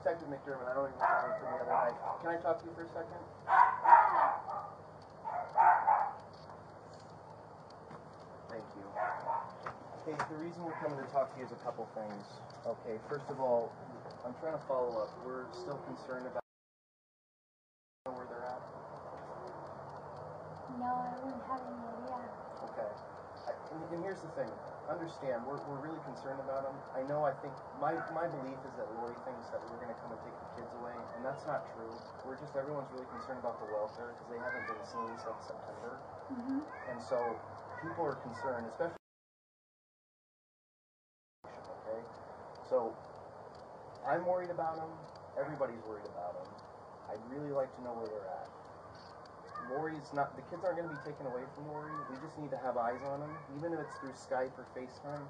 Detective McDermott. I don't even remember from the other night. Can I talk to you for a second? Thank you. Okay, the reason we're coming to talk to you is a couple things. Okay, first of all, I'm trying to follow up. We're still concerned about where they're at. No, I wouldn't have any idea. Okay. I, and, and here's the thing. Understand, we're, we're really concerned about them. I know. I think my my belief is that Lori thinks that we're going to come and take the kids away, and that's not true. We're just everyone's really concerned about the welfare because they haven't been seen since September, Mm-hmm. and so people are concerned, especially. Okay, so I'm worried about them. Everybody's worried about them. I'd really like to know where they're at. Lori's not, the kids aren't going to be taken away from Lori. We just need to have eyes on them, even if it's through Skype or FaceTime.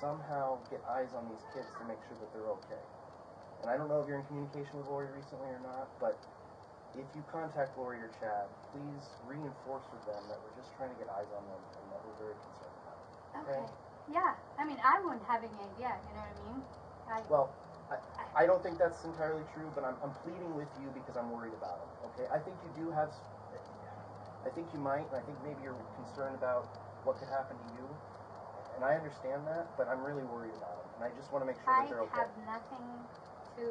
Somehow get eyes on these kids to make sure that they're okay. And I don't know if you're in communication with Lori recently or not, but if you contact Lori or Chad, please reinforce with them that we're just trying to get eyes on them and that we're very concerned about them. Okay. Yeah. I mean, I wouldn't have any idea. You know what I mean? I, Well, I, I don't think that's entirely true, but I'm, I'm pleading with you because I'm worried about them. Okay, I think you do have. I think you might, and I think maybe you're concerned about what could happen to you, and I understand that, but I'm really worried about them, and I just want to make sure I that they're okay. I have nothing to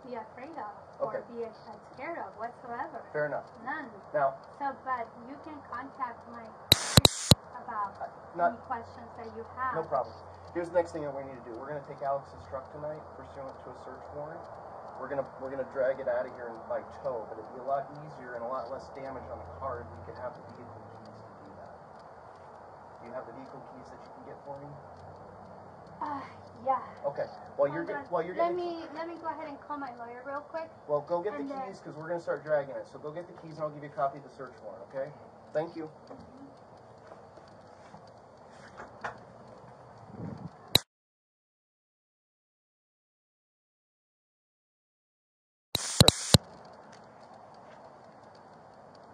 be afraid of or Okay. be uh, scared of whatsoever. Fair enough. None. Now, So, but you can contact my about not any questions that you have. no problem. Here's the next thing that we need to do. We're going to take Alex's truck tonight, pursuant to a search warrant. We're gonna we're gonna drag it out of here by tow, but it'd be a lot easier and a lot less damage on the car if we could have the vehicle keys to do that. Do you have the vehicle keys that you can get for me? Uh, yeah. Okay. While you're Hold on. while you're let me let me go ahead and call my lawyer real quick. well, go get the keys because we're gonna start dragging it. So go get the keys and I'll give you a copy of the search warrant. Okay? Thank you.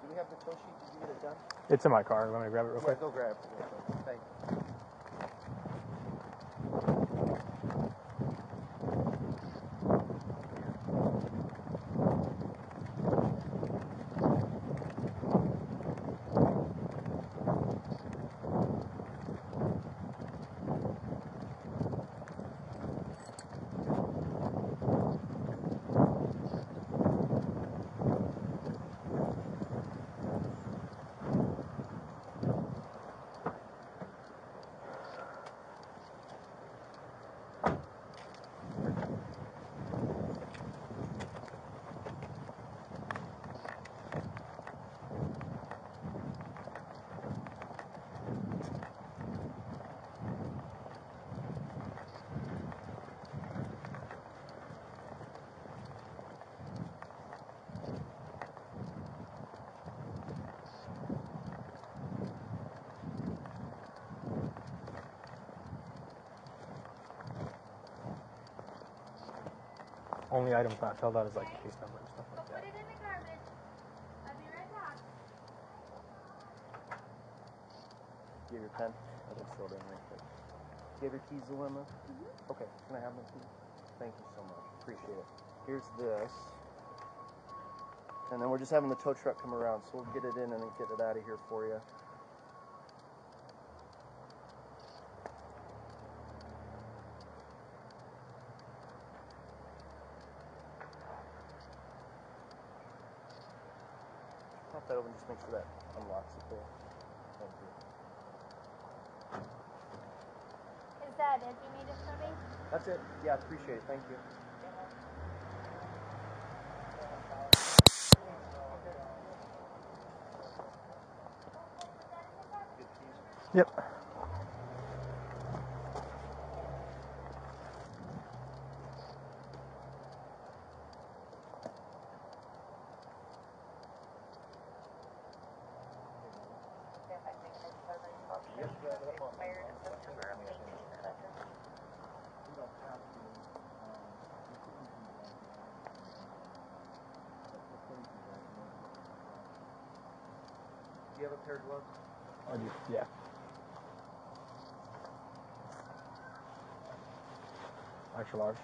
Do we have the tow sheet? Did you get it done? It's in my car. Let me grab it real Yeah, quick. go grab it. Thank you. Only items not filled out is like case number and stuff like that. Put it in the garbage. I'll be right back. Do you have your pen? I can fill it in real quick. Do you have your keys, Zulema? Mm-hmm. Okay, can I have them, please? Thank you so much. Appreciate it. Here's this. And then we're just having the tow truck come around, so we'll get it in and then get it out of here for you. Just make sure that unlocks it there. Thank you. Is that it? You needed for me? That's it. Yeah, appreciate it. Thank you. Yep. Do you have a pair of gloves? I do. Yeah. Extra large.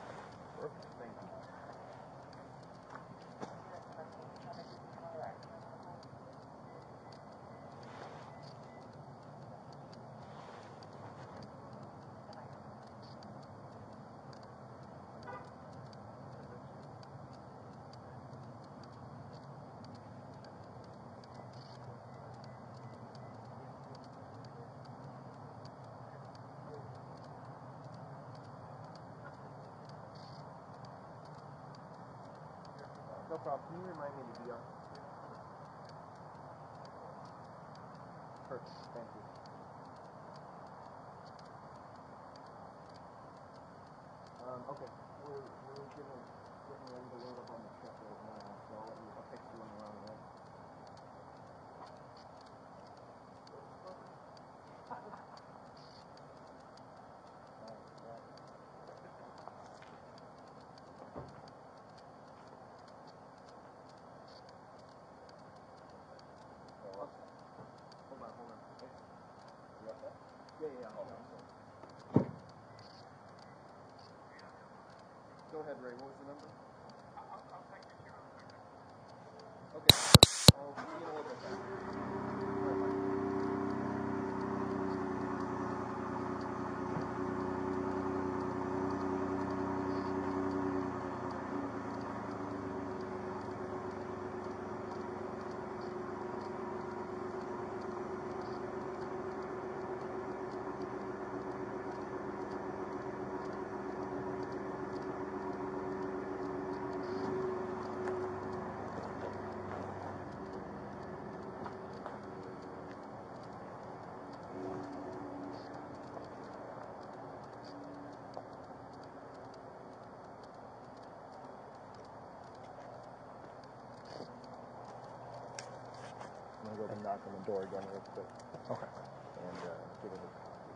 Perfect. Thank you. Can you remind me to be on? Thank you. Um, okay, we're, we're gonna, getting ready to load up on the truck right now, so I'll let you, I'll text you on the way. Alright, yeah. Hold on, hold on. Okay. You got that? Yeah, yeah, hold on. Go ahead, Ray. What was the number? Okay. I'll see you in a little bit then. I'm gonna go ahead and knock on the door again real quick Okay. and uh, give it a copy.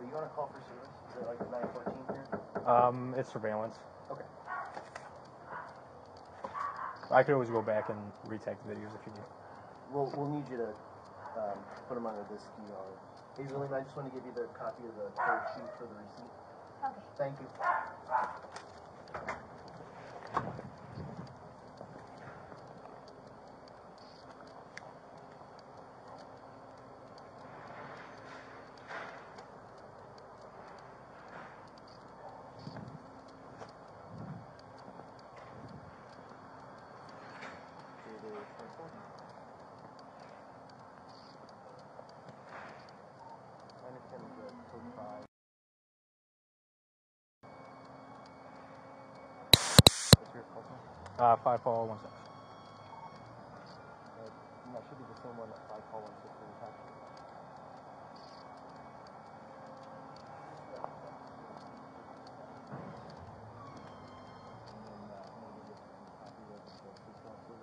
Are you on a call for service? Is it like 914 here? Um, it's surveillance. Okay. I could always go back and retake the videos if you need. We'll, we'll need you to um, put them under this DR. Hazelene, I just want to give you the copy of the code sheet for the receipt. Okay. Thank you. It is 24. I understand the code five. What's your code? Uh, five four one six. Uh, should be the same one that five call one six was attached to. And then uh, I'm gonna give you a copy of the police officer.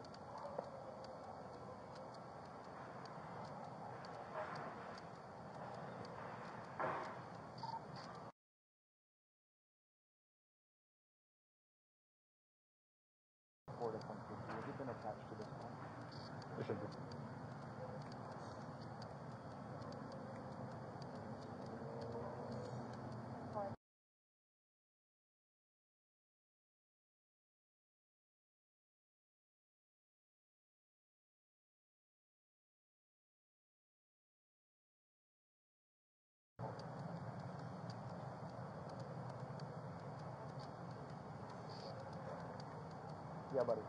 Report it comes through. Has it been attached to this one? It should be. Yeah, buddy.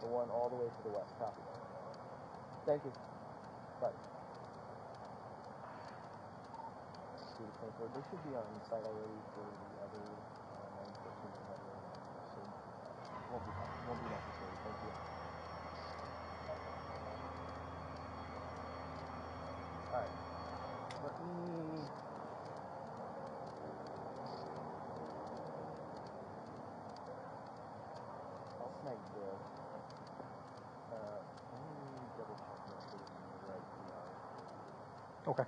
The one all the way to the west. Copy. Thank you. Bye. See the 24. They should be on site already for the other uh, 914 and other, so won't be won't be necessary. Thank you. All right. Let me. Okay.